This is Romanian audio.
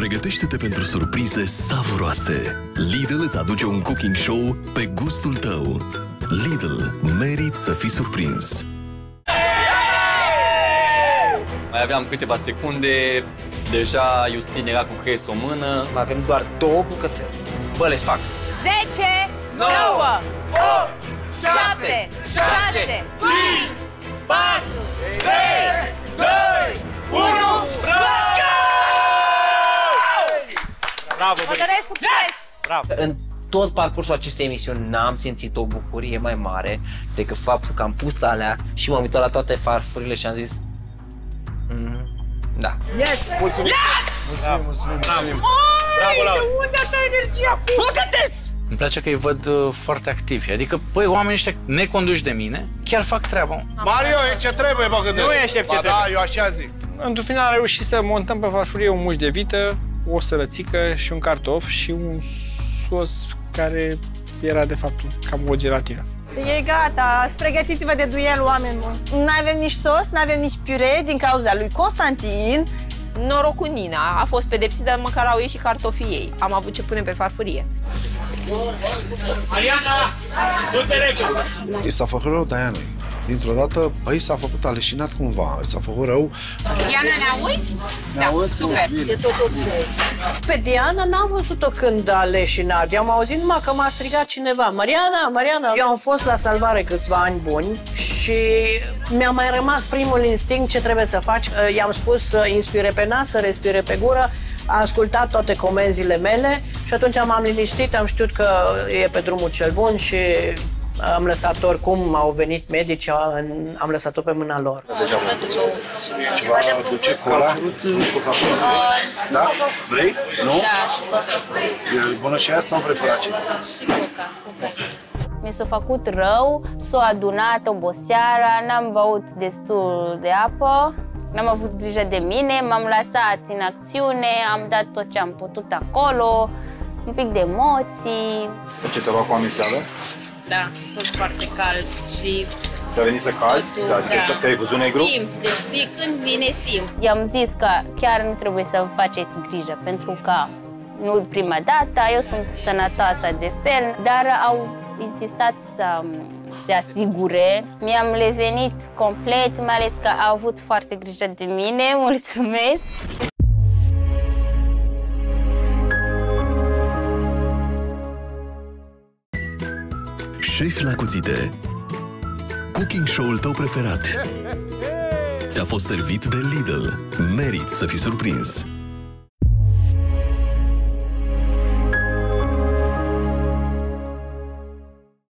Pregătește-te pentru surprize savuroase. Lidl îți aduce un cooking show pe gustul tău. Lidl, meriți să fii surprins. Mai aveam câteva secunde, deja Justin era cu creis o mână. Mai avem doar două bucățe. Bă, le fac. 10, 9, 8, 7, 6, Bravo, Vă băi. doresc succes! Bravo. În tot parcursul acestei emisiuni n-am simțit o bucurie mai mare decât faptul că am pus alea și m-am uitat la toate farfurile și am zis mm, da. Mulțumim. Bravo, mulțumim. Bravo. Bravo, Laura. unde a ta energia cu? Îmi place că îi văd uh, foarte activi. Adică, păi, oamenii ăștia neconduși de mine chiar fac treaba. Mario, e ce trebuie, mă gândesc. Nu e șef ce ba trebuie. da, eu așa zic. Într-un final am reușit să montăm pe farfurie un muș de vită, o sălățică și un cartof și un sos care era de fapt cam o gelatină. E gata, pregătiți-vă de duel, oameni buni. Nu avem nici sos, nu avem nici piure din cauza lui Constantin. Noroc cu Nina. A fost pedepsită, măcar au ieșit cartofii ei. Am avut ce punem pe farfurie. Mariana, du-te repede! I s-a făcut rău Dianei. Dintr-o dată, băi, s-a făcut aleșinat cumva, s-a făcut rău. Diana, ne auzi? Da, super. Pe Diana n-am văzut-o când a leșinat. Eu am auzit numai că m-a strigat cineva. Mariana, Mariana. Eu am fost la salvare câțiva ani buni și mi-a mai rămas primul instinct ce trebuie să faci. I-am spus să inspire pe nas, să respire pe gură. A ascultat toate comenzile mele și atunci m-am liniștit, am știut că e pe drumul cel bun și am lăsat oricum, au venit medici, am lăsat-o pe mâna lor. Ceva duce cola? Da? Vrei? Nu? E bună și aia sau vrei fără acid? Mi s-a făcut rău, s-a adunat oboseara, n-am băut destul de apă, n-am avut grijă de mine, m-am lăsat în acțiune, am dat tot ce am putut acolo, un pic de emoții. Ce te cu amețeală? Da, a fost foarte cald și Te-a venit să calzi? Totul, Adică da. să te-ai văzut negru? simt, deci când vine simt. I-am zis că chiar nu trebuie să faceți grijă, pentru că nu prima dată, eu sunt sănătoasă de fel, dar au insistat să se asigure. Mi-am revenit complet, mai ales că au avut foarte grijă de mine. Mulțumesc! Șef la cuțite. Cooking show-ul tău preferat. Ți-a fost servit de Lidl. Meriți să fii surprins.